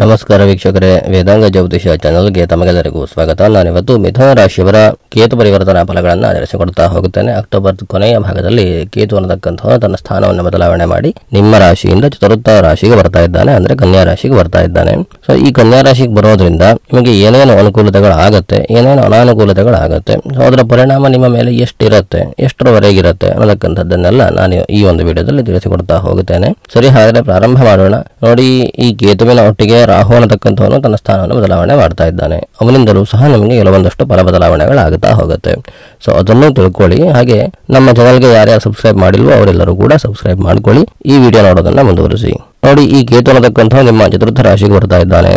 ನಮಸ್ಕಾರ ವೀಕ್ಷಕರೇ, ವೇದಾಂಗ ಜ್ಯೋತಿಷ ಚಾನಲ್ಗೆ ತಮಗೆಲ್ಲರಿಗೂ ಸ್ವಾಗತ. ನಾನಿವತ್ತು ಮಿಥುನ ರಾಶಿಯವರ ಕೇತು ಪರಿವರ್ತನಾ ಫಲಗಳನ್ನು ನಡೆಸಿಕೊಡ್ತಾ ಹೋಗುತ್ತೇನೆ. ಅಕ್ಟೋಬರ್ ಕೊನೆಯ ಭಾಗದಲ್ಲಿ ಕೇತು ಅನ್ನತಕ್ಕಂಥವನು ತನ್ನ ಸ್ಥಾನವನ್ನು ಬದಲಾವಣೆ ಮಾಡಿ ನಿಮ್ಮ ರಾಶಿಯಿಂದ ಚತುರ್ಥ ರಾಶಿಗೆ ಬರ್ತಾ ಇದ್ದಾನೆ, ಅಂದ್ರೆ ಕನ್ಯಾ ರಾಶಿಗೆ ಬರ್ತಾ ಇದ್ದಾನೆ. ಸೊ ಈ ಕನ್ಯಾ ರಾಶಿಗೆ ಬರೋದ್ರಿಂದ ನಿಮಗೆ ಏನೇನು ಅನುಕೂಲತೆಗಳು ಆಗುತ್ತೆ, ಏನೇನು ಅನಾನುಕೂಲತೆಗಳು ಆಗತ್ತೆ ಸೊ ಅದರ ಪರಿಣಾಮ ನಿಮ್ಮ ಮೇಲೆ ಎಷ್ಟಿರುತ್ತೆ ಎಷ್ಟರವರೆಗಿರುತ್ತೆ ಅನ್ನತಕ್ಕಂಥದ್ದನ್ನೆಲ್ಲ ನಾನು ಈ ಒಂದು ವಿಡಿಯೋದಲ್ಲಿ ತಿಳಿಸಿಕೊಡ್ತಾ ಹೋಗುತ್ತೇನೆ. ಸರಿ, ಹಾಗಾದರೆ ಪ್ರಾರಂಭ ಮಾಡೋಣ. ನೋಡಿ, ಈ ಕೇತುವಿನ ಒಟ್ಟಿಗೆ ರಾಹು ಅನ್ನತಕ್ಕಂಥವನು ತನ್ನ ಸ್ಥಾನವನ್ನು ಬದಲಾವಣೆ ಮಾಡ್ತಾ ಇದ್ದಾನೆ. ಅವನಿಂದಲೂ ಸಹ ನಮಗೆ ಕೆಲವೊಂದಷ್ಟು ಫಲ ಬದಲಾವಣೆಗಳಾಗುತ್ತಾ ಹೋಗುತ್ತೆ. ಸೊ ಅದನ್ನು ತಿಳ್ಕೊಳ್ಳಿ. ಹಾಗೆ ನಮ್ಮ ಚಾನಲ್ಗೆ ಯಾರ್ಯಾರು ಸಬ್ಸ್ಕ್ರೈಬ್ ಮಾಡಿಲ್ವೋ ಅವರೆಲ್ಲರೂ ಕೂಡ ಸಬ್ಸ್ಕ್ರೈಬ್ ಮಾಡ್ಕೊಳ್ಳಿ. ಈ ವಿಡಿಯೋ ನೋಡೋದನ್ನ ಮುಂದುವರಿಸಿ. ನೋಡಿ, ಈ ಕೇತು ಅನ್ನತಕ್ಕಂತಹ ನಿಮ್ಮ ಚತುರ್ಥ ರಾಶಿಗೆ ಬರ್ತಾ ಇದ್ದಾನೆ.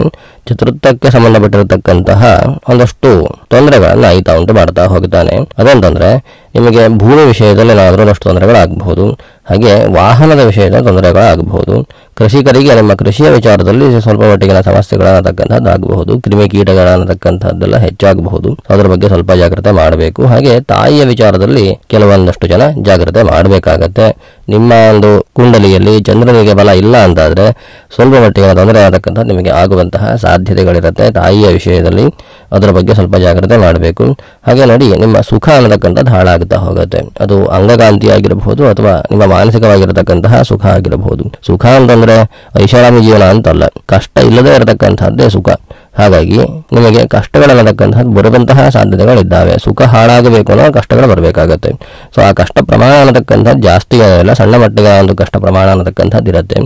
ಚತುರ್ಥಕ್ಕೆ ಸಂಬಂಧಪಟ್ಟಿರತಕ್ಕಂತಹ ಒಂದಷ್ಟು ತೊಂದರೆಗಳನ್ನ ಈತ ಉಂಟು ಮಾಡ್ತಾ ಹೋಗ್ತಾನೆ ಅದಂತಂದ್ರೆ, ನಿಮಗೆ ಭೂಮಿ ವಿಷಯದಲ್ಲಿ ಏನಾದರೂ ಒಂದಷ್ಟು ತೊಂದರೆಗಳಾಗಬಹುದು. ಹಾಗೆ ವಾಹನದ ವಿಷಯದ ತೊಂದರೆಗಳಾಗಬಹುದು. ಕೃಷಿಕರಿಗೆ ನಿಮ್ಮ ಕೃಷಿಯ ವಿಚಾರದಲ್ಲಿ ಸ್ವಲ್ಪ ಮಟ್ಟಿಗಿನ ಸಮಸ್ಯೆಗಳನ್ನತಕ್ಕಂಥದ್ದಾಗಬಹುದು ಕ್ರಿಮಿ ಕೀಟಗಳನ್ನತಕ್ಕಂಥದ್ದೆಲ್ಲ ಹೆಚ್ಚಾಗಬಹುದು. ಅದರ ಬಗ್ಗೆ ಸ್ವಲ್ಪ ಜಾಗ್ರತೆ ಮಾಡಬೇಕು. ಹಾಗೆ ತಾಯಿಯ ವಿಚಾರದಲ್ಲಿ ಕೆಲವೊಂದಷ್ಟು ಜನ ಜಾಗ್ರತೆ ಮಾಡಬೇಕಾಗತ್ತೆ. ನಿಮ್ಮ ಒಂದು ಕುಂಡಲಿಯಲ್ಲಿ ಚಂದ್ರನಿಗೆ ಬಲ ಇಲ್ಲ ಅಂತಾದರೆ ಸ್ವಲ್ಪ ಮಟ್ಟಿಗೆ ತೊಂದರೆ ಆಗತಕ್ಕಂಥ ನಿಮಗೆ ಆಗುವಂತಹ ಸಾಧ್ಯತೆಗಳಿರುತ್ತೆ ತಾಯಿಯ ವಿಷಯದಲ್ಲಿ. ಅದರ ಬಗ್ಗೆ ಸ್ವಲ್ಪ ಜಾಗ್ರತೆ ಮಾಡಬೇಕು. ಹಾಗೆ ನೋಡಿ, ನಿಮ್ಮ ಸುಖ ಅನ್ನತಕ್ಕಂಥದ್ದು ಹಾಳಾಗುತ್ತಾ ಹೋಗುತ್ತೆ. ಅದು ಅಂಗಕಾಂತಿ ಆಗಿರಬಹುದು ಅಥವಾ ನಿಮ್ಮ ಮಾನಸಿಕವಾಗಿರತಕ್ಕಂತಹ ಸುಖ ಆಗಿರಬಹುದು. ಸುಖ ಅಂತಂದ್ರೆ ಐಷಾರಾಮಿ ಜೀವನ ಅಂತಲ್ಲ. ಕಷ್ಟ ಇಲ್ಲದೆ ಇರತಕ್ಕಂಥದ್ದೇ ಸುಖ. ಹಾಗಾಗಿ ನಿಮಗೆ ಕಷ್ಟಗಳನ್ನತಕ್ಕಂಥದ್ದು ಬರುವಂತಹ ಸಾಧ್ಯತೆಗಳಿದ್ದಾವೆ. ಸುಖ ಹಾಳಾಗಬೇಕು ಅನ್ನೋ ಕಷ್ಟಗಳು ಬರಬೇಕಾಗತ್ತೆ. ಸೊ ಆ ಕಷ್ಟ ಪ್ರಮಾಣ ಅನ್ನತಕ್ಕಂಥದ್ದು ಜಾಸ್ತಿ ಏನಿಲ್ಲ ಸಣ್ಣ ಮಟ್ಟಿಗೆ ಒಂದು ಕಷ್ಟ ಪ್ರಮಾಣ ಅನ್ನತಕ್ಕಂಥದ್ದು ಇರುತ್ತೆ.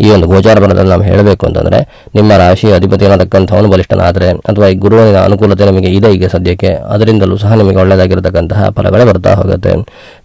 ಈ ಒಂದು ಗೋಚಾರ ಬಲದಲ್ಲಿ ನಾವು ಹೇಳಬೇಕು ಅಂತಂದರೆ, ನಿಮ್ಮ ರಾಶಿ ಅಧಿಪತಿ ಅನ್ನತಕ್ಕಂಥವನು ಬಲಿಷ್ಠನಾದರೆ, ಅಥವಾ ಈ ಗುರುವಿನ ಅನುಕೂಲತೆ ನಿಮಗೆ ಇದೆ ಈಗ ಸದ್ಯಕ್ಕೆ, ಅದರಿಂದಲೂ ಸಹ ನಿಮಗೆ ಒಳ್ಳೆಯದಾಗಿರತಕ್ಕಂತಹ ಫಲಗಳೇ ಬರ್ತಾ ಹೋಗುತ್ತೆ.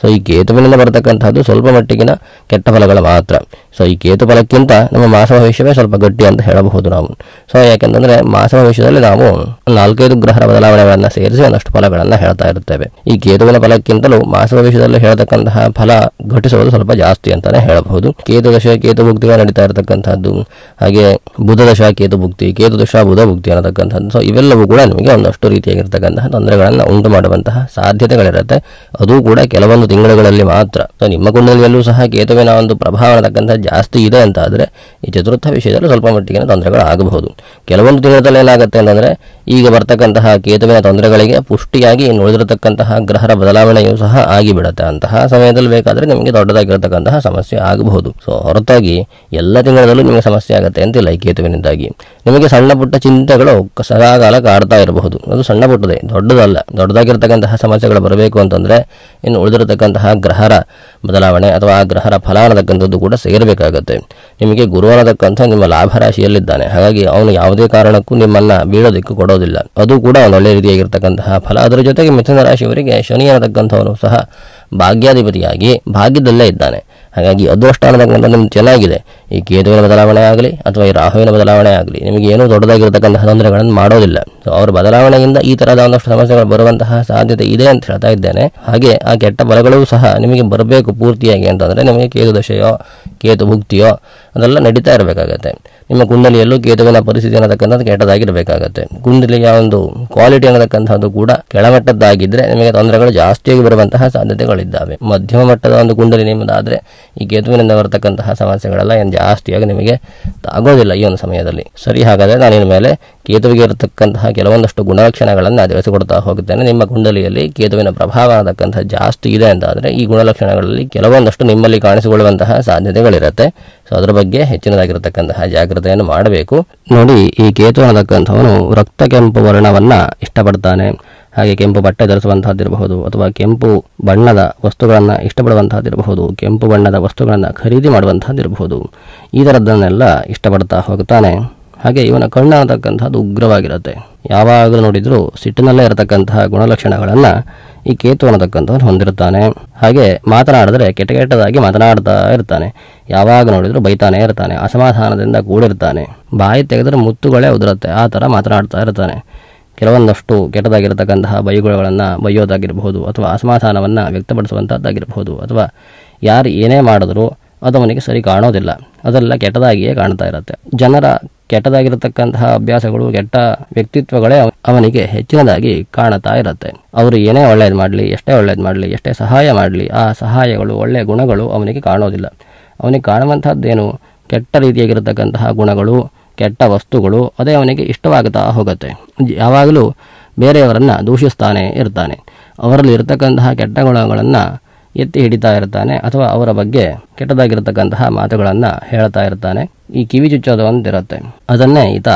ಸೊ ಈ ಕೇತುವಿನಿಂದ ಬರತಕ್ಕಂಥದ್ದು ಸ್ವಲ್ಪ ಮಟ್ಟಿಗಿನ ಕೆಟ್ಟ ಫಲಗಳು ಮಾತ್ರ. ಸೊ ಈ ಕೇತು ಫಲಕ್ಕಿಂತ ನಮ್ಮ ಮಾಸ ಭವಿಷ್ಯವೇ ಸ್ವಲ್ಪ ಗಟ್ಟಿ ಅಂತ ಹೇಳಬಹುದು ನಾವು. ಸೊ ಯಾಕೆಂತಂದ್ರೆ ಮಾಸ ಭವಿಷ್ಯದಲ್ಲಿ ನಾವು ನಾಲ್ಕೈದು ಗ್ರಹರ ಬದಲಾವಣೆಗಳನ್ನು ಸೇರಿಸಿ ಒಂದಷ್ಟು ಫಲಗಳನ್ನು ಹೇಳ್ತಾ ಇರುತ್ತೇವೆ. ಈ ಕೇತುವಿನ ಫಲಕ್ಕಿಂತಲೂ ಮಾಸ ಭವಿಷ್ಯದಲ್ಲಿ ಹೇಳ್ತಕ್ಕಂತಹ ಫಲ ಘಟಿಸುವುದು ಸ್ವಲ್ಪ ಜಾಸ್ತಿ ಅಂತಾನೆ ಹೇಳಬಹುದು. ಕೇತು ದಶ, ಕೇತು ಭುಕ್ತಿಗಳು ನಡೀತಾ ಇರತಕ್ಕಂತಹದ್ದು. ಹಾಗೆ ಬುಧ ದಶ, ಕೇತು ಭುಕ್ತಿ, ಕೇತು ದಶ, ಬುಧ ಭುಕ್ತಿ ಅನ್ನತಕ್ಕಂಥದ್ದು ಸೊ ಇವೆಲ್ಲವೂ ಕೂಡ ನಿಮಗೆ ಒಂದಷ್ಟು ರೀತಿಯಾಗಿರ್ತಕ್ಕಂತಹ ತೊಂದರೆಗಳನ್ನು ಉಂಟು ಮಾಡುವಂತಹ ಸಾಧ್ಯತೆಗಳಿರುತ್ತೆ. ಅದು ಕೂಡ ಕೆಲವೊಂದು ತಿಂಗಳುಗಳಲ್ಲಿ ಮಾತ್ರ. ಸೊ ನಿಮ್ಮ ಕುಂಡಲಿಯಲ್ಲೂ ಸಹ ಕೇತುವಿನ ಒಂದು ಪ್ರಭಾವ ಅನ್ನತಕ್ಕಂಥ ಜಾಸ್ತಿ ಇದೆ ಅಂತ ಆದರೆ ಈ ಚತುರ್ಥ ವಿಷಯದಲ್ಲಿ ಸ್ವಲ್ಪ ಮಟ್ಟಿಗಿನ ತೊಂದರೆಗಳು ಆಗಬಹುದು ಕೆಲವೊಂದು ದಿನದಲ್ಲಿ ಏನಾಗುತ್ತೆ ಅಂತಂದರೆ ಈಗ ಬರ್ತಕ್ಕಂತಹ ಕೇತುವಿನ ತೊಂದರೆಗಳಿಗೆ ಪುಷ್ಟಿಯಾಗಿ ಇನ್ನು ಉಳಿದಿರತಕ್ಕಂತಹ ಗ್ರಹರ ಬದಲಾವಣೆಯೂ ಸಹ ಆಗಿಬಿಡುತ್ತೆ. ಅಂತಹ ಸಮಯದಲ್ಲಿ ಬೇಕಾದರೆ ನಿಮಗೆ ದೊಡ್ಡದಾಗಿರತಕ್ಕಂತಹ ಸಮಸ್ಯೆ ಆಗಬಹುದು. ಸೊ ಹೊರತಾಗಿ ಎಲ್ಲ ತಿಂಗಳಲ್ಲೂ ನಿಮಗೆ ಸಮಸ್ಯೆ ಆಗುತ್ತೆ ಅಂತಿಲ್ಲ ಈ ಕೇತುವಿನಿಂದಾಗಿ. ನಿಮಗೆ ಸಣ್ಣ ಪುಟ್ಟ ಚಿಂತೆಗಳು ಸದಾಕಾಲ ಕಾಡ್ತಾ ಇರಬಹುದು. ಅದು ಸಣ್ಣ ಪುಟ್ಟದೆ, ದೊಡ್ಡದಲ್ಲ. ದೊಡ್ಡದಾಗಿರ್ತಕ್ಕಂತಹ ಸಮಸ್ಯೆಗಳು ಬರಬೇಕು ಅಂತಂದರೆ ಇನ್ನು ಉಳಿದಿರತಕ್ಕಂತಹ ಗ್ರಹರ ಬದಲಾವಣೆ ಅಥವಾ ಆ ಗ್ರಹರ ಫಲ ಅನ್ನತಕ್ಕಂಥದ್ದು ಕೂಡ ಸೇರಬೇಕಾಗತ್ತೆ ನಿಮಗೆ ಗುರು ಅನ್ನತಕ್ಕಂಥ ನಿಮ್ಮ ಲಾಭ ರಾಶಿಯಲ್ಲಿದ್ದಾನೆ ಹಾಗಾಗಿ ಅವನು ಯಾವುದೇ ಕಾರಣಕ್ಕೂ ನಿಮ್ಮನ್ನ ಬೀಳೋದಕ್ಕೆ ಕೊಡೋದಿಲ್ಲ. ಅದು ಕೂಡ ಒಂದು ಒಳ್ಳೆಯ ರೀತಿಯಾಗಿರ್ತಕ್ಕಂತಹ ಫಲ. ಅದರ ಜೊತೆಗೆ ಮಿಥುನ ರಾಶಿಯವರಿಗೆ ಶನಿ ಅನ್ನತಕ್ಕಂಥವನು ಸಹ ಭಾಗ್ಯಾಧಿಪತಿಯಾಗಿ ಭಾಗ್ಯದಲ್ಲೇ ಇದ್ದಾನೆ. ಹಾಗಾಗಿ ಅದೃಷ್ಟ ಅನ್ನತಕ್ಕಂಥ ನಿಮ್ಗೆ ಚೆನ್ನಾಗಿದೆ. ಈ ಕೇತುವಿನ ಬದಲಾವಣೆ ಆಗಲಿ ಅಥವಾ ಈ ರಾಹುವಿನ ಬದಲಾವಣೆ ಆಗಲಿ, ನಿಮಗೆ ಏನೂ ದೊಡ್ಡದಾಗಿರತಕ್ಕಂತಹ ತೊಂದರೆಗಳನ್ನು ಮಾಡೋದಿಲ್ಲ. ಸೊ ಅವ್ರ ಬದಲಾವಣೆಯಿಂದ ಈ ಥರದ ಒಂದಷ್ಟು ಸಮಸ್ಯೆಗಳು ಬರುವಂತಹ ಸಾಧ್ಯತೆ ಇದೆ ಅಂತ ಹೇಳ್ತಾ ಇದ್ದೇನೆ. ಹಾಗೆ ಆ ಕೆಟ್ಟ ಬಲಗಳು ಸಹ ನಿಮಗೆ ಬರಬೇಕು ಪೂರ್ತಿಯಾಗಿ ಅಂತಂದರೆ ನಿಮಗೆ ಕೇತು ದಶೆಯೋ, ಕೇತು ಭುಕ್ತಿಯೋ ಅದೆಲ್ಲ ನಡೀತಾ ಇರಬೇಕಾಗತ್ತೆ. ನಿಮ್ಮ ಕುಂಡಲಿಯಲ್ಲೂ ಕೇತುವಿನ ಪರಿಸ್ಥಿತಿ ಅನ್ನತಕ್ಕಂಥದ್ದು ಕೆಟ್ಟದಾಗಿರಬೇಕಾಗತ್ತೆ. ಕುಂಡಲಿಯ ಒಂದು ಕ್ವಾಲಿಟಿ ಅನ್ನತಕ್ಕಂಥದ್ದು ಕೂಡ ಕೆಳಮಟ್ಟದ್ದಾಗಿದ್ದರೆ ನಿಮಗೆ ತೊಂದರೆಗಳು ಜಾಸ್ತಿಯಾಗಿ ಬರುವಂತಹ ಸಾಧ್ಯತೆಗಳಿದ್ದಾವೆ. ಮಧ್ಯಮ ಮಟ್ಟದ ಒಂದು ಕುಂಡಲಿ ನಿಮ್ಮದಾದ್ರೆ ಈ ಕೇತುವಿನಿಂದ ಬರತಕ್ಕಂತಹ ಸಮಸ್ಯೆಗಳೆಲ್ಲ ಏನು ಜಾಸ್ತಿಯಾಗಿ ನಿಮಗೆ ಆಗೋದಿಲ್ಲ ಈ ಒಂದು ಸಮಯದಲ್ಲಿ. ಸರಿ, ಹಾಗಾದರೆ ನಾನು ಇನ್ನು ಮೇಲೆ ಕೇತುವಿಗೆ ಇರತಕ್ಕಂತಹ ಕೆಲವೊಂದಷ್ಟು ಗುಣಲಕ್ಷಣಗಳನ್ನು ತಿಳಿಸಿಕೊಡ್ತಾ ಹೋಗುತ್ತೇನೆ ನಿಮ್ಮ ಕುಂಡಲಿಯಲ್ಲಿ ಕೇತುವಿನ ಪ್ರಭಾವ ಆಗತಕ್ಕಂತಹ ಜಾಸ್ತಿ ಇದೆ ಅಂತಾದರೆ ಈ ಗುಣಲಕ್ಷಣಗಳಲ್ಲಿ ಕೆಲವೊಂದಷ್ಟು ನಿಮ್ಮಲ್ಲಿ ಕಾಣಿಸಿಕೊಳ್ಳುವಂತಹ ಸಾಧ್ಯತೆಗಳಿರುತ್ತೆ. ಸೊ ಅದರ ಬಗ್ಗೆ ಹೆಚ್ಚಿನದಾಗಿರತಕ್ಕಂತಹ ಜಾಗ್ರತೆಯನ್ನು ಮಾಡಬೇಕು. ನೋಡಿ, ಈ ಕೇತು ಅನ್ನತಕ್ಕಂಥವನು ರಕ್ತ ಕೆಂಪು ವರ್ಣವನ್ನು ಇಷ್ಟಪಡ್ತಾನೆ. ಹಾಗೆ ಕೆಂಪು ಬಟ್ಟೆ ಧರಿಸುವಂತಹದ್ದಿರಬಹುದು ಅಥವಾ ಕೆಂಪು ಬಣ್ಣದ ವಸ್ತುಗಳನ್ನು ಇಷ್ಟಪಡುವಂತಹದ್ದಿರಬಹುದು, ಕೆಂಪು ಬಣ್ಣದ ವಸ್ತುಗಳನ್ನು ಖರೀದಿ ಮಾಡುವಂತಹದ್ದಿರಬಹುದು. ಈ ಥರದ್ದನ್ನೆಲ್ಲ ಇಷ್ಟಪಡ್ತಾ ಹೋಗ್ತಾನೆ ಹಾಗೆ ಇವನ ಕಣ್ಣು ಅನ್ನತಕ್ಕಂಥದ್ದು ಉಗ್ರವಾಗಿರುತ್ತೆ. ಯಾವಾಗಲೂ ನೋಡಿದರೂ ಸಿಟ್ಟಿನಲ್ಲೇ ಇರತಕ್ಕಂತಹ ಗುಣಲಕ್ಷಣಗಳನ್ನು ಈ ಕೇತು ಅನ್ನತಕ್ಕಂಥವ್ನು ಹೊಂದಿರುತ್ತಾನೆ. ಹಾಗೆ ಮಾತನಾಡಿದ್ರೆ ಕೆಟ್ಟ ಕೆಟ್ಟದಾಗಿ ಮಾತನಾಡ್ತಾ ಇರ್ತಾನೆ. ಯಾವಾಗ ನೋಡಿದರೂ ಬೈತಾನೆ ಇರ್ತಾನೆ, ಅಸಮಾಧಾನದಿಂದ ಕೂಡಿರ್ತಾನೆ. ಬಾಯಿ ತೆಗೆದರೆ ಮುತ್ತುಗಳೇ ಉದುರುತ್ತೆ, ಆ ಥರ ಮಾತನಾಡ್ತಾ ಇರ್ತಾನೆ. ಕೆಲವೊಂದಷ್ಟು ಕೆಟ್ಟದಾಗಿರತಕ್ಕಂತಹ ಬೈಗುಳಗಳನ್ನು ಬೈಯೋದಾಗಿರಬಹುದು ಅಥವಾ ಅಸಮಾಧಾನವನ್ನು ವ್ಯಕ್ತಪಡಿಸುವಂಥದ್ದಾಗಿರಬಹುದು ಅಥವಾ ಯಾರು ಏನೇ ಮಾಡಿದ್ರೂ ಅದು ಅವನಿಗೆ ಸರಿ ಕಾಣೋದಿಲ್ಲ. ಅದೆಲ್ಲ ಕೆಟ್ಟದಾಗಿಯೇ ಕಾಣ್ತಾ ಇರುತ್ತೆ. ಜನರ ಕೆಟ್ಟದಾಗಿರತಕ್ಕಂತಹ ಅಭ್ಯಾಸಗಳು, ಕೆಟ್ಟ ವ್ಯಕ್ತಿತ್ವಗಳೇ ಅವನಿಗೆ ಹೆಚ್ಚಿನದಾಗಿ ಕಾಣ್ತಾ ಇರುತ್ತೆ. ಅವರು ಏನೇ ಒಳ್ಳೆಯದು ಮಾಡಲಿ, ಎಷ್ಟೇ ಒಳ್ಳೇದು ಮಾಡಲಿ, ಎಷ್ಟೇ ಸಹಾಯ ಮಾಡಲಿ, ಆ ಸಹಾಯಗಳು ಒಳ್ಳೆಯ ಗುಣಗಳು ಅವನಿಗೆ ಕಾಣೋದಿಲ್ಲ. ಅವನಿಗೆ ಕಾಣುವಂಥದ್ದೇನು ಕೆಟ್ಟ ರೀತಿಯಾಗಿರತಕ್ಕಂತಹ ಗುಣಗಳು ಕೆಟ್ಟ ವಸ್ತುಗಳು, ಅದೇ ಅವನಿಗೆ ಇಷ್ಟವಾಗುತ್ತಾ ಹೋಗುತ್ತೆ. ಯಾವಾಗಲೂ ಬೇರೆಯವರನ್ನು ದೂಷಿಸ್ತಾನೆ ಇರ್ತಾನೆ. ಅವರಲ್ಲಿ ಇರತಕ್ಕಂತಹ ಕೆಟ್ಟ ಗುಣಗಳನ್ನು ಎತ್ತಿ ಹಿಡಿತಾ ಇರ್ತಾನೆ, ಅಥವಾ ಅವರ ಬಗ್ಗೆ ಕೆಟ್ಟದಾಗಿರ್ತಕ್ಕಂತಹ ಮಾತುಗಳನ್ನು ಹೇಳ್ತಾ ಇರ್ತಾನೆ. ಈ ಕಿವಿ ಚುಚ್ಚೋದು ಅಂತಿರುತ್ತೆ ಅದನ್ನೇ ಈತ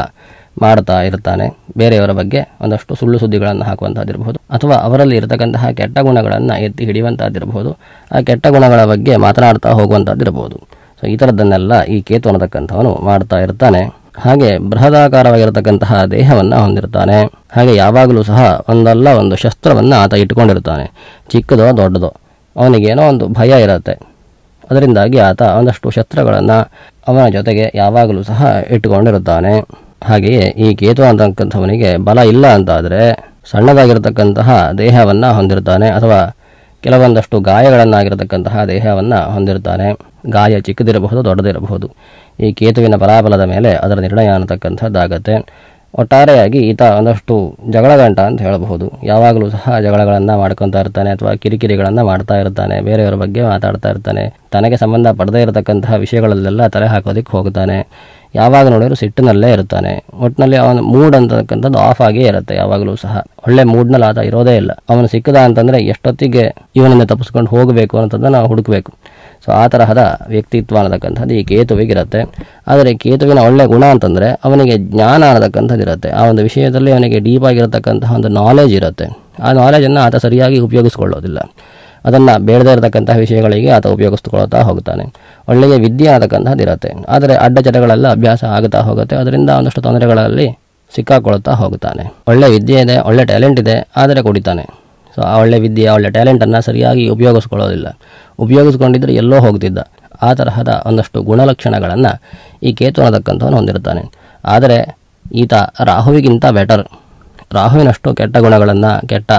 ಮಾಡ್ತಾ ಇರ್ತಾನೆ. ಬೇರೆಯವರ ಬಗ್ಗೆ ಒಂದಷ್ಟು ಸುಳ್ಳು ಸುದ್ದಿಗಳನ್ನು ಹಾಕುವಂಥದ್ದಿರಬಹುದು ಅಥವಾ ಅವರಲ್ಲಿ ಇರತಕ್ಕಂತಹ ಕೆಟ್ಟ ಗುಣಗಳನ್ನು ಎತ್ತಿ ಹಿಡಿಯುವಂಥದ್ದಿರಬಹುದು ಆ ಕೆಟ್ಟ ಗುಣಗಳ ಬಗ್ಗೆ ಮಾತನಾಡ್ತಾ ಹೋಗುವಂಥದ್ದಿರಬಹುದು ಸೊ ಈ ಥರದ್ದನ್ನೆಲ್ಲ ಈ ಕೇತು ಅನ್ನತಕ್ಕಂಥವನು ಮಾಡ್ತಾ ಇರ್ತಾನೆ. ಹಾಗೆ ಬೃಹದಾಕಾರವಾಗಿರತಕ್ಕಂತಹ ದೇಹವನ್ನು ಹೊಂದಿರ್ತಾನೆ ಹಾಗೆ ಯಾವಾಗಲೂ ಸಹ ಒಂದಲ್ಲ ಒಂದು ಶಸ್ತ್ರವನ್ನು ಆತ ಇಟ್ಕೊಂಡಿರ್ತಾನೆ ಚಿಕ್ಕದೋ ದೊಡ್ಡದೋ. ಅವನಿಗೇನೋ ಒಂದು ಭಯ ಇರುತ್ತೆ. ಅದರಿಂದಾಗಿ ಆತ ಒಂದಷ್ಟು ಶಸ್ತ್ರಗಳನ್ನು ಅವನ ಜೊತೆಗೆ ಯಾವಾಗಲೂ ಸಹ ಇಟ್ಟುಕೊಂಡಿರುತ್ತಾನೆ. ಹಾಗೆಯೇ ಈ ಕೇತು ಅಂತಕ್ಕಂಥವನಿಗೆ ಬಲ ಇಲ್ಲ ಅಂತಾದರೆ ಸಣ್ಣದಾಗಿರತಕ್ಕಂತಹ ದೇಹವನ್ನು ಹೊಂದಿರ್ತಾನೆ ಅಥವಾ ಕೆಲವೊಂದಷ್ಟು ಗಾಯಗಳನ್ನಾಗಿರತಕ್ಕಂತಹ ದೇಹವನ್ನು ಹೊಂದಿರ್ತಾನೆ ಗಾಯ ಚಿಕ್ಕದಿರಬಹುದು, ದೊಡ್ಡದಿರಬಹುದು. ಈ ಕೇತುವಿನ ಬಲಾಬಲದ ಮೇಲೆ ಅದರ ನಿರ್ಣಯ ಅನ್ನತಕ್ಕಂಥದ್ದಾಗತ್ತೆ ಒಟ್ಟಾರೆಯಾಗಿ ಈತ ಒಂದಷ್ಟು ಜಗಳಗಂಟ ಅಂತ ಹೇಳಬಹುದು. ಯಾವಾಗಲೂ ಸಹ ಜಗಳಗಳನ್ನು ಮಾಡ್ಕೊತಾ ಇರ್ತಾನೆ ಅಥವಾ ಕಿರಿಕಿರಿಗಳನ್ನು ಮಾಡ್ತಾ ಇರ್ತಾನೆ, ಬೇರೆಯವರ ಬಗ್ಗೆ ಮಾತಾಡ್ತಾ ಇರ್ತಾನೆ. ತನಗೆ ಸಂಬಂಧ ಪಡದೇ ಇರತಕ್ಕಂತಹ ವಿಷಯಗಳಲ್ಲೆಲ್ಲ ತಲೆ ಹಾಕೋದಕ್ಕೆ ಹೋಗ್ತಾನೆ. ಯಾವಾಗ ನೋಡಿದ್ರು ಸಿಟ್ಟಿನಲ್ಲೇ ಇರ್ತಾನೆ. ಒಟ್ಟಿನಲ್ಲಿ ಅವನ ಮೂಡ್ ಅಂತಕ್ಕಂಥದ್ದು ಆಫ್ ಆಗೇ ಇರುತ್ತೆ, ಯಾವಾಗಲೂ ಸಹ. ಒಳ್ಳೆ ಮೂಡ್ನಲ್ಲಿ ಆತ ಇರೋದೇ ಇಲ್ಲ. ಅವನು ಸಿಕ್ಕದ ಅಂತಂದರೆ ಎಷ್ಟೊತ್ತಿಗೆ ಇವನನ್ನು ತಪ್ಪಿಸ್ಕೊಂಡು ಹೋಗಬೇಕು ಅಂತಂದ್ರೆ ನಾವು ಹುಡುಕಬೇಕು. ಸೊ ಆ ತರಹದ ವ್ಯಕ್ತಿತ್ವ ಅನ್ನತಕ್ಕಂಥದ್ದು ಈ ಕೇತುವಿಗಿರುತ್ತೆ. ಆದರೆ ಕೇತುವಿನ ಒಳ್ಳೆ ಗುಣ ಅಂತಂದರೆ ಅವನಿಗೆ ಜ್ಞಾನ ಅನ್ನತಕ್ಕಂಥದ್ದು ಇರುತ್ತೆ. ಆ ಒಂದು ವಿಷಯದಲ್ಲಿ ಅವನಿಗೆ ಡೀಪ್ ಆಗಿರತಕ್ಕಂತಹ ಒಂದು ನಾಲೆಜ್ ಇರುತ್ತೆ. ಆ ನಾಲೆಜನ್ನು ಆತ ಸರಿಯಾಗಿ ಉಪಯೋಗಿಸ್ಕೊಳ್ಳೋದಿಲ್ಲ. ಅದನ್ನು ಬೇಡದೇ ಇರತಕ್ಕಂತಹ ವಿಷಯಗಳಿಗೆ ಆತ ಉಪಯೋಗಿಸ್ಕೊಳ್ತಾ ಹೋಗ್ತಾನೆ. ಒಳ್ಳೆಯ ವಿದ್ಯೆ ಅನ್ನತಕ್ಕಂಥದ್ದು ಇರುತ್ತೆ. ಆದರೆ ಅಡ್ಡಚಟಗಳೆಲ್ಲ ಅಭ್ಯಾಸ ಆಗುತ್ತಾ ಹೋಗುತ್ತೆ. ಅದರಿಂದ ಒಂದಷ್ಟು ತೊಂದರೆಗಳಲ್ಲಿ ಸಿಕ್ಕಾಕೊಳ್ತಾ ಹೋಗ್ತಾನೆ. ಒಳ್ಳೆಯ ವಿದ್ಯೆ ಇದೆ, ಒಳ್ಳೆ ಟ್ಯಾಲೆಂಟ್ ಇದೆ, ಆದರೆ ಕುಡಿತಾನೆ. ಸೊ ಆ ಒಳ್ಳೆ ವಿದ್ಯೆ ಒಳ್ಳೆ ಟ್ಯಾಲೆಂಟನ್ನು ಸರಿಯಾಗಿ ಉಪಯೋಗಿಸ್ಕೊಳ್ಳೋದಿಲ್ಲ. ಉಪಯೋಗಿಸ್ಕೊಂಡಿದ್ದರೆ ಎಲ್ಲೋ ಹೋಗ್ತಿದ್ದ. ಆ ತರಹದ ಒಂದಷ್ಟು ಗುಣಲಕ್ಷಣಗಳನ್ನು ಈ ಕೇತು ಅನ್ನತಕ್ಕಂಥವನು ಹೊಂದಿರ್ತಾನೆ ಆದರೆ ಈತ ರಾಹುವಿಗಿಂತ ಬೆಟರ್ ರಾಹುವಿನಷ್ಟು ಕೆಟ್ಟ ಗುಣಗಳನ್ನು, ಕೆಟ್ಟ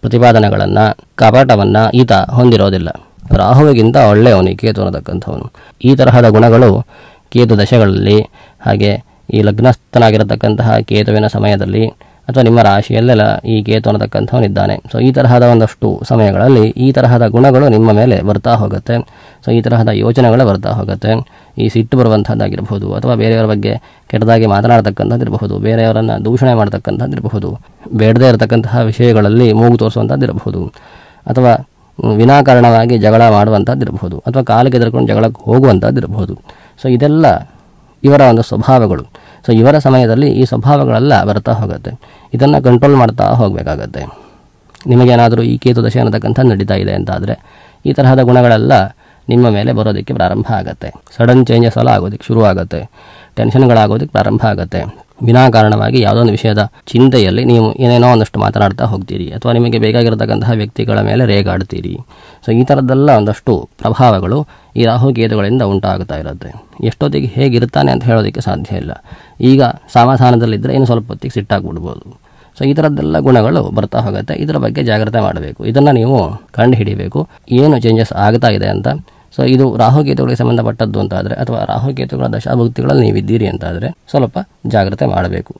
ಪ್ರತಿಪಾದನೆಗಳನ್ನು, ಕಪಾಟವನ್ನು ಈತ ಹೊಂದಿರೋದಿಲ್ಲ. ರಾಹುವಿಗಿಂತ ಒಳ್ಳೆಯವನು ಈ ಕೇತು ಅನ್ನತಕ್ಕಂಥವನು. ಈ ತರಹದ ಗುಣಗಳು ಕೇತು ದಶೆಗಳಲ್ಲಿ ಹಾಗೆ ಈ ಲಗ್ನಸ್ಥನಾಗಿರತಕ್ಕಂತಹ ಕೇತುವಿನ ಸಮಯದಲ್ಲಿ ಅಥವಾ ನಿಮ್ಮ ರಾಶಿಯಲ್ಲೆಲ್ಲ ಈ ಕೇತು ಅನ್ನತಕ್ಕಂಥವನಿದ್ದಾನೆ. ಸೊ ಈ ತರಹದ ಒಂದಷ್ಟು ಸಮಯಗಳಲ್ಲಿ ಈ ತರಹದ ಗುಣಗಳು ನಿಮ್ಮ ಮೇಲೆ ಬರ್ತಾ ಹೋಗುತ್ತೆ. ಸೊ ಈ ತರಹದ ಯೋಚನೆಗಳು ಬರ್ತಾ ಹೋಗುತ್ತೆ. ಈ ಸಿಟ್ಟು ಬರುವಂಥದ್ದಾಗಿರಬಹುದು ಅಥವಾ ಬೇರೆಯವರ ಬಗ್ಗೆ ಕೆಟ್ಟದಾಗಿ ಮಾತನಾಡತಕ್ಕಂಥದ್ದಿರಬಹುದು, ಬೇರೆಯವರನ್ನು ದೂಷಣೆ ಮಾಡತಕ್ಕಂಥದ್ದಿರಬಹುದು, ಬೇಡದೇ ಇರತಕ್ಕಂತಹ ವಿಷಯಗಳಲ್ಲಿ ಮೂಗು ತೋರಿಸುವಂಥದ್ದಿರಬಹುದು ಅಥವಾ ವಿನಾಕಾರಣವಾಗಿ ಜಗಳ ಮಾಡುವಂಥದ್ದಿರಬಹುದು ಅಥವಾ ಕಾಲಿಗೆ ಎದುರ್ಕೊಂಡು ಜಗಳಕ್ಕೆ ಹೋಗುವಂಥದ್ದಿರಬಹುದು ಸೊ ಇದೆಲ್ಲ ಇವರ ಒಂದು ಸ್ವಭಾವಗಳು. ಸೊ ಇವರ ಸಮಯದಲ್ಲಿ ಈ ಸ್ವಭಾವಗಳೆಲ್ಲ ಬರ್ತಾ ಹೋಗುತ್ತೆ. ಇದನ್ನು ಕಂಟ್ರೋಲ್ ಮಾಡ್ತಾ ಹೋಗಬೇಕಾಗತ್ತೆ. ನಿಮಗೇನಾದರೂ ಈ ಕೇತು ದಶೆ ಅನ್ನತಕ್ಕಂಥ ನಡೀತಾ ಇದೆ ಅಂತಾದರೆ, ಈ ತರಹದ ಗುಣಗಳೆಲ್ಲ ನಿಮ್ಮ ಮೇಲೆ ಬರೋದಕ್ಕೆ ಪ್ರಾರಂಭ ಆಗುತ್ತೆ. ಸಡನ್ ಚೇಂಜಸ್ ಎಲ್ಲ ಆಗೋದಕ್ಕೆ ಶುರು ಆಗುತ್ತೆ ಟೆನ್ಷನ್ಗಳಾಗೋದಕ್ಕೆ ಪ್ರಾರಂಭ ಆಗುತ್ತೆ. ವಿನಾಕಾರಣವಾಗಿ ಯಾವುದೋ ಒಂದು ವಿಷಯದ ಚಿಂತೆಯಲ್ಲಿ ನೀವು ಏನೇನೋ ಒಂದಷ್ಟು ಮಾತನಾಡ್ತಾ ಹೋಗ್ತೀರಿ ಅಥವಾ ನಿಮಗೆ ಬೇಕಾಗಿರತಕ್ಕಂತಹ ವ್ಯಕ್ತಿಗಳ ಮೇಲೆ ರೇಗಾಡ್ತೀರಿ. ಸೊ ಈ ಥರದ್ದೆಲ್ಲ ಒಂದಷ್ಟು ಪ್ರಭಾವಗಳು ಈ ರಾಹು ಕೇತುಗಳಿಂದ ಉಂಟಾಗ್ತಾ ಇರುತ್ತೆ. ಎಷ್ಟೊತ್ತಿಗೆ ಹೇಗಿರ್ತಾನೆ ಅಂತ ಹೇಳೋದಕ್ಕೆ ಸಾಧ್ಯ ಇಲ್ಲ. ಈಗ ಸಮಾಧಾನದಲ್ಲಿದ್ದರೆ ಇನ್ನು ಸ್ವಲ್ಪ ಹೊತ್ತಿಗೆ ಸಿಟ್ಟಾಗ್ಬಿಡ್ಬೋದು. ಸೊ ಈ ಥರದ್ದೆಲ್ಲ ಗುಣಗಳು ಬರ್ತಾ ಹೋಗುತ್ತೆ. ಇದರ ಬಗ್ಗೆ ಜಾಗ್ರತೆ ಮಾಡಬೇಕು. ಇದನ್ನು ನೀವು ಕಂಡು ಹಿಡಿಬೇಕು ಏನು ಚೇಂಜಸ್ ಆಗ್ತಾ ಇದೆ ಅಂತ ಸೊ ಇದು ರಾಹುಗೇತುಗಳಿಗೆ ಸಂಬಂಧಪಟ್ಟದ್ದು ಅಂತಾದರೆ ಅಥವಾ ರಾಹುಕೇತುಗಳ ದಶಾಭುಕ್ತಿಗಳಲ್ಲಿ ನೀವಿದ್ದೀರಿ ಅಂತಾದರೆ ಸ್ವಲ್ಪ ಜಾಗ್ರತೆ ಮಾಡಬೇಕು.